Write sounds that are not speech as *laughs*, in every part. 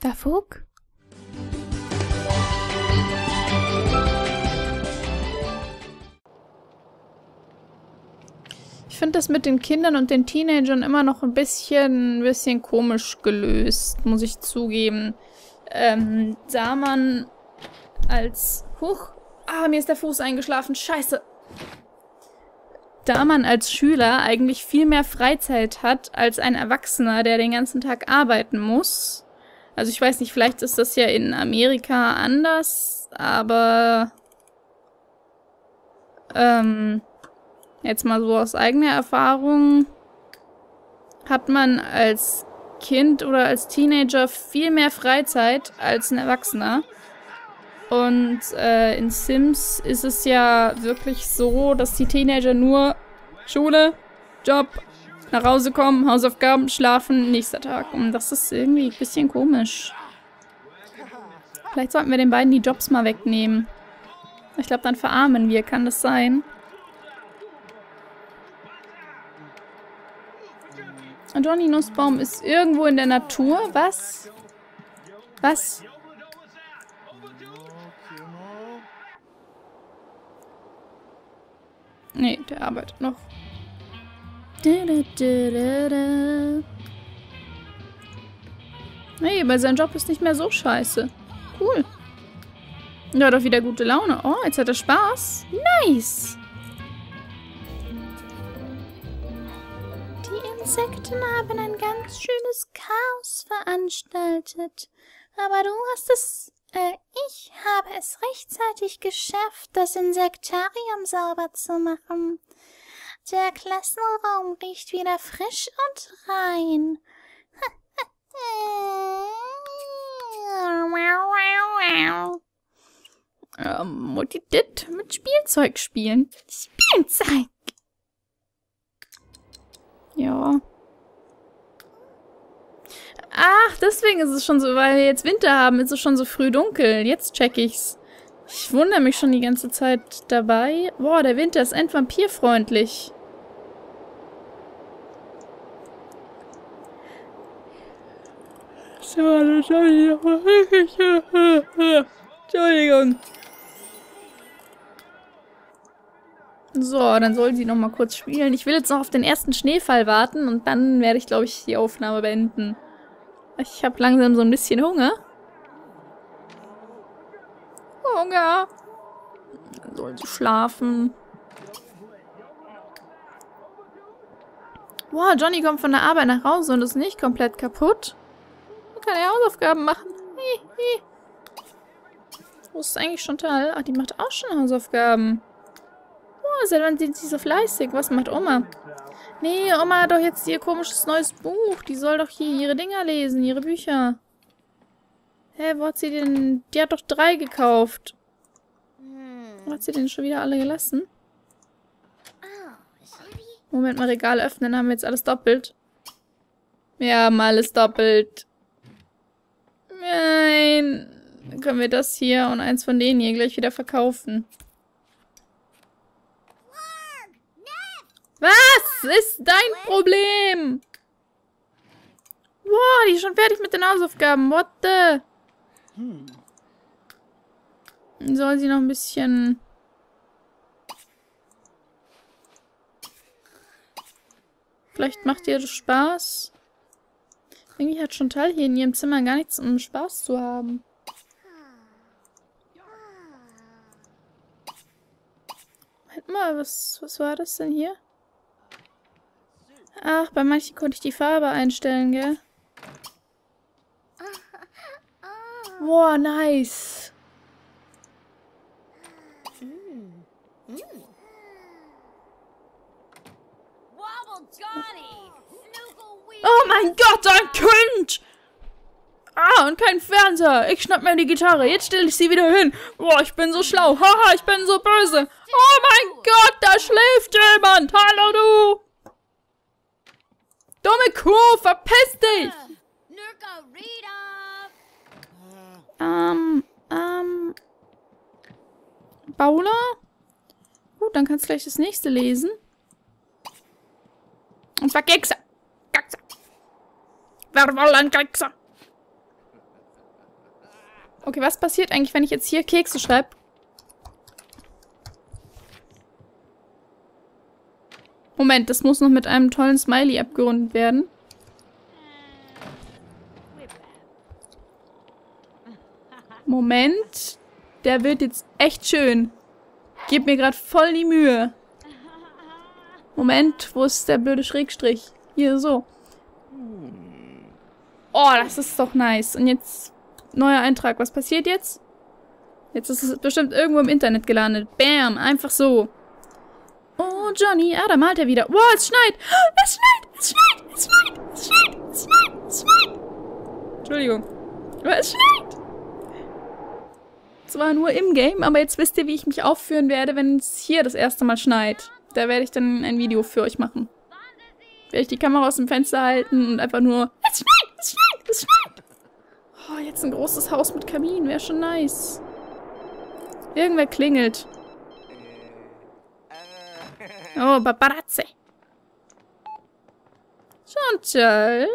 Da Fug? Ich finde das mit den Kindern und den Teenagern immer noch ein bisschen, ein bisschen komisch gelöst, muss ich zugeben. Ähm, sah man als... Huch! Ah, mir ist der Fuß eingeschlafen. Scheiße! Da man als Schüler eigentlich viel mehr Freizeit hat als ein Erwachsener, der den ganzen Tag arbeiten muss. Also ich weiß nicht, vielleicht ist das ja in Amerika anders, aber... Ähm, jetzt mal so aus eigener Erfahrung hat man als Kind oder als Teenager viel mehr Freizeit als ein Erwachsener. Und äh, in Sims ist es ja wirklich so, dass die Teenager nur Schule, Job, nach Hause kommen, Hausaufgaben, schlafen, nächster Tag. Und das ist irgendwie ein bisschen komisch. Vielleicht sollten wir den beiden die Jobs mal wegnehmen. Ich glaube, dann verarmen wir. Kann das sein? Johnny Nussbaum ist irgendwo in der Natur. Was? Was? Nee, der arbeitet noch. Hey, bei seinem Job ist nicht mehr so scheiße. Cool. Er hat doch wieder gute Laune. Oh, jetzt hat er Spaß. Nice. Die Insekten haben ein ganz schönes Chaos veranstaltet. Aber du hast es, äh, ich habe es rechtzeitig geschafft, das Insektarium sauber zu machen. Der Klassenraum riecht wieder frisch und rein. *laughs* ähm, Mutti dit mit Spielzeug spielen. Spielzeug! Ja. Ach, deswegen ist es schon so, weil wir jetzt Winter haben, ist es schon so früh dunkel. Jetzt check ich's. Ich wundere mich schon die ganze Zeit dabei. Boah, der Winter ist endvampirfreundlich. So, Entschuldigung. So, dann soll sie noch mal kurz spielen. Ich will jetzt noch auf den ersten Schneefall warten und dann werde ich, glaube ich, die Aufnahme beenden. Ich habe langsam so ein bisschen Hunger. Hunger. Dann soll sie schlafen. Wow, Johnny kommt von der Arbeit nach Hause und ist nicht komplett kaputt. Er kann ja Hausaufgaben machen. Wo ist eigentlich Chantal? Ah, die macht auch schon Hausaufgaben. Oh, seit wann sind sie so fleißig? Was macht Oma? Nee, Oma hat doch jetzt ihr komisches neues Buch. Die soll doch hier ihre Dinger lesen, ihre Bücher. Hä, wo hat sie denn... Die hat doch drei gekauft. Wo hat sie denn schon wieder alle gelassen? Moment mal, Regal öffnen. Haben wir jetzt alles doppelt? Wir haben alles doppelt. Nein. Dann können wir das hier und eins von denen hier gleich wieder verkaufen. Was ist dein Problem? Boah, die ist schon fertig mit den Hausaufgaben. What the? Soll sie noch ein bisschen... Vielleicht macht ihr das Spaß. Irgendwie hat Chantal hier in ihrem Zimmer gar nichts, um Spaß zu haben. Halt mal, was, was war das denn hier? Ach, bei manchen konnte ich die Farbe einstellen, gell? Boah, nice. Oh mein Gott, ein Kind! Ah, und kein Fernseher. Ich schnapp mir die Gitarre. Jetzt stelle ich sie wieder hin. Boah, ich bin so schlau. Haha, ich bin so böse. Oh mein Gott, da schläft jemand. Hallo, du. Dumme Kuh, verpiss dich! Ähm, ähm... Paula? dann kannst du gleich das nächste lesen. Und zwar Kekse. Kekse. Wer wollen Kekse? Okay, was passiert eigentlich, wenn ich jetzt hier Kekse schreibe? Moment, das muss noch mit einem tollen Smiley abgerundet werden. Moment. Der wird jetzt echt schön. Gib mir gerade voll die Mühe. Moment, wo ist der blöde Schrägstrich? Hier, so. Oh, das ist doch nice. Und jetzt neuer Eintrag. Was passiert jetzt? Jetzt ist es bestimmt irgendwo im Internet gelandet. Bam, einfach so. Oh, Johnny. Ah, da malt er wieder. Wow, es schneit. *gasps* Es schneit, es schneit, es schneit, es schneit, es schneit, es schneit. Entschuldigung. Aber es schneit. Zwar nur im Game, aber jetzt wisst ihr, wie ich mich aufführen werde, wenn es hier das erste Mal schneit. Da werde ich dann ein Video für euch machen. Werde ich die Kamera aus dem Fenster halten und einfach nur... Es schneit, es schneit, es schneit. Oh, jetzt ein großes Haus mit Kamin. Wäre schon nice. Irgendwer klingelt. Oh, Paparazzi. Chantal.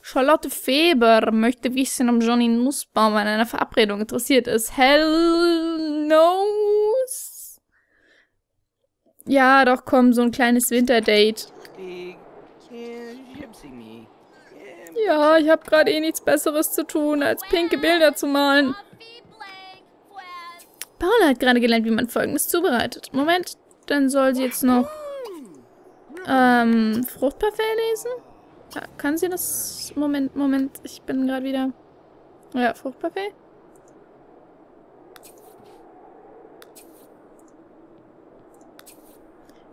Charlotte Feber möchte wissen, ob Johnny Nussbaum an einer Verabredung interessiert ist. Hell knows. Ja, doch, komm, so ein kleines Winterdate. Ja, ich habe gerade eh nichts Besseres zu tun, als pinke Bilder zu malen. Paula hat gerade gelernt, wie man Folgendes zubereitet. Moment, dann soll sie jetzt noch ähm, Fruchtparfait lesen? Ja, kann sie das? Moment, Moment, ich bin gerade wieder... Ja, Fruchtparfait.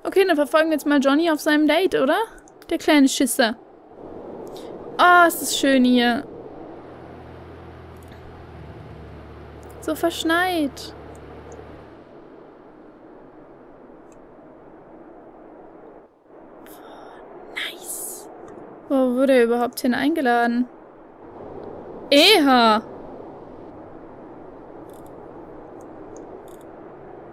Okay, dann verfolgen wir jetzt mal Johnny auf seinem Date, oder? Der kleine Schisser. Oh, ist das schön hier. So verschneit. Nice. Wo wurde er überhaupt hin eingeladen? Eha.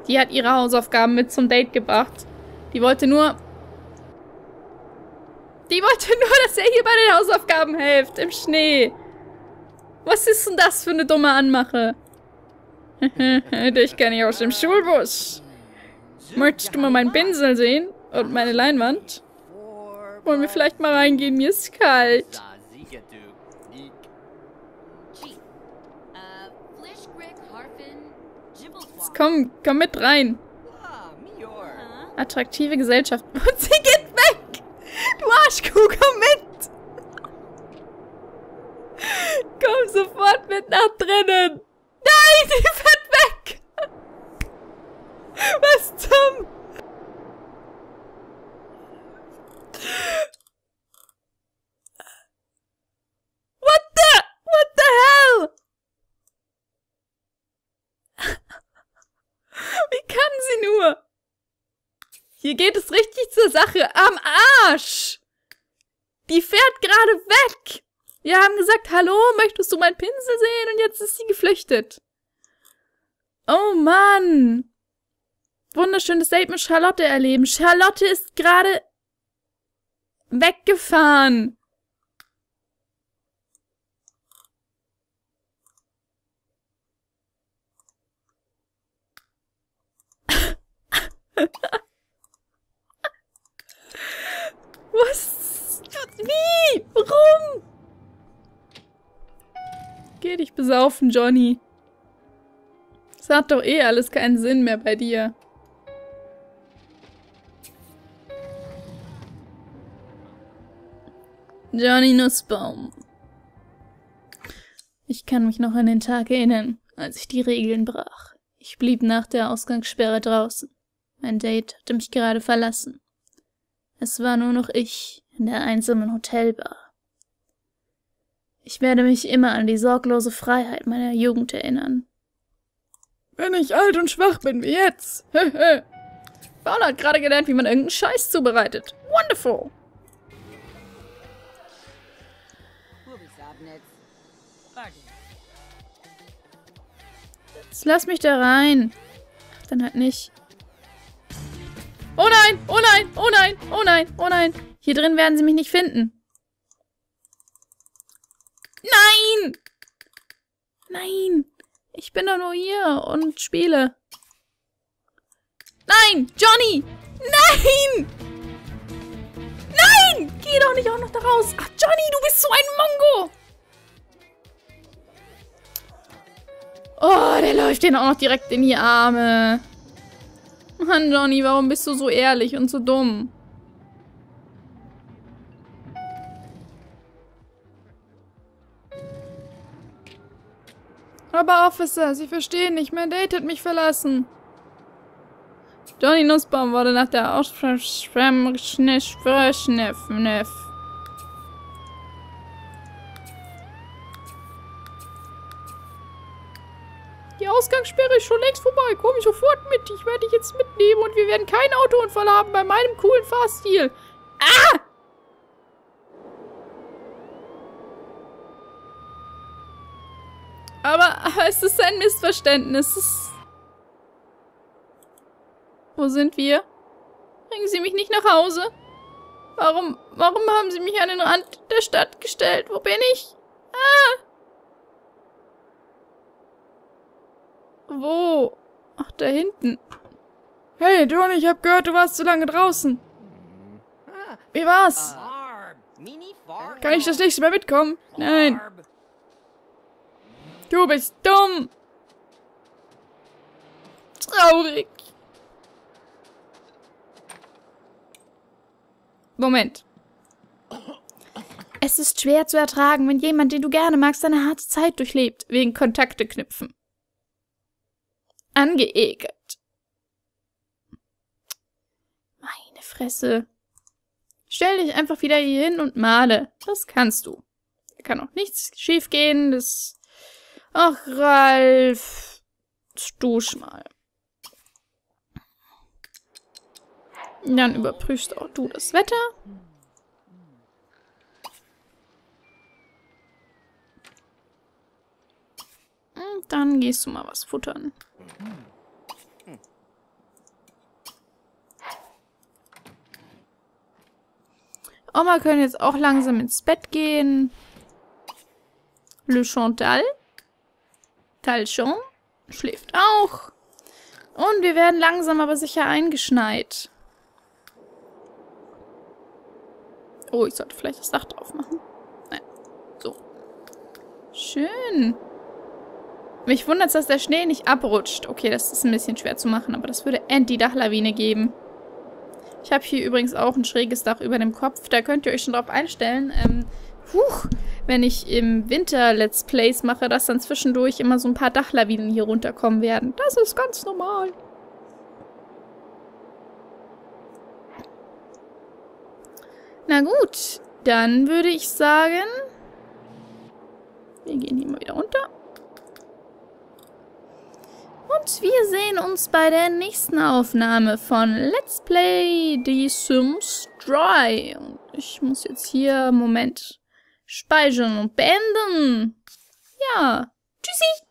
Die hat ihre Hausaufgaben mit zum Date gebracht. Die wollte nur... Die wollte *laughs* nur, dass er hier bei den Hausaufgaben hilft. Im Schnee. Was ist denn das für eine dumme Anmache? *laughs* Dich kenne ich aus dem Schulbus. Möchtest du mal meinen Pinsel sehen? Und meine Leinwand? Wollen wir vielleicht mal reingehen? Mir ist kalt. Jetzt komm, komm mit rein. Attraktive Gesellschaft. *laughs* Und sie geht weg! Du Arschkuh, komm mit! Komm sofort mit nach drinnen! Nein, *laughs* sie fährt weg! Was zum... What the... What the hell? Wie kann sie nur? Hier geht es richtig zur Sache. Am Arsch! Die fährt gerade weg! Wir haben gesagt, hallo, möchtest du meinen Pinsel sehen? Und jetzt ist sie geflüchtet. Oh Mann! Wunderschönes Date mit Charlotte erleben. Charlotte ist gerade weggefahren. *laughs* Was? Wie? Warum? Dich besaufen, Johnny. Das hat doch eh alles keinen Sinn mehr bei dir. Johnny Nussbaum. Ich kann mich noch an den Tag erinnern, als ich die Regeln brach. Ich blieb nach der Ausgangssperre draußen. Mein Date hatte mich gerade verlassen. Es war nur noch ich in der einsamen Hotelbar. Ich werde mich immer an die sorglose Freiheit meiner Jugend erinnern. Wenn ich alt und schwach bin wie jetzt. *laughs* Paula hat gerade gelernt, wie man irgendeinen Scheiß zubereitet. Wonderful. Jetzt lass mich da rein. Ach, dann halt nicht. Oh nein! Oh nein! Oh nein! Oh nein! Oh nein! Hier drin werden sie mich nicht finden. Nein! Nein! Ich bin doch nur hier und spiele. Nein! Johnny! Nein! Nein! Geh doch nicht auch noch da raus! Ach, Johnny, du bist so ein Mongo! Oh, der läuft den auch noch direkt in die Arme. Mann, Johnny, warum bist du so ehrlich und so dumm? Aber Officer, Sie verstehen nicht, mein Date hat mich verlassen. Johnny Nussbaum wurde nach der Aussprache Die Ausgangssperre ist schon längst vorbei. Komm sofort mit. Ich werde dich jetzt mitnehmen und wir werden keinen Autounfall haben bei meinem coolen Fahrstil. Ah! Aber, aber es ist ein Missverständnis. Es Wo sind wir? Bringen Sie mich nicht nach Hause? Warum, warum haben Sie mich an den Rand der Stadt gestellt? Wo bin ich? Ah! Wo? Ach, da hinten. Hey, Johnny, ich hab gehört, du warst zu lange draußen. Wie war's? Kann ich das nächste Mal mitkommen? Nein. Du bist dumm. Traurig. Moment. Es ist schwer zu ertragen, wenn jemand, den du gerne magst, eine harte Zeit durchlebt, wegen Kontakte knüpfen angeekelt. Meine Fresse. Stell dich einfach wieder hier hin und male. Das kannst du. Da kann auch nichts schiefgehen. Das... Ach, Ralf. Stusch mal. Dann überprüfst auch du das Wetter. Und dann gehst du mal was futtern. Oma können jetzt auch langsam ins Bett gehen. Le Chantal. Talchon schläft auch. Und wir werden langsam aber sicher eingeschneit. Oh, ich sollte vielleicht das Dach drauf machen. Nein. So. Schön. Mich wundert es, dass der Schnee nicht abrutscht. Okay, das ist ein bisschen schwer zu machen, aber das würde Anti-Dachlawine geben. Ich habe hier übrigens auch ein schräges Dach über dem Kopf. Da könnt ihr euch schon drauf einstellen. Ähm, huch, wenn ich im Winter Let's Plays mache, dass dann zwischendurch immer so ein paar Dachlawinen hier runterkommen werden. Das ist ganz normal. Na gut, dann würde ich sagen, wir gehen hier mal wieder runter. Und wir sehen uns bei der nächsten Aufnahme von Let's Play The Sims 3. Und ich muss jetzt hier, Moment, speichern und beenden. Ja, tschüssi.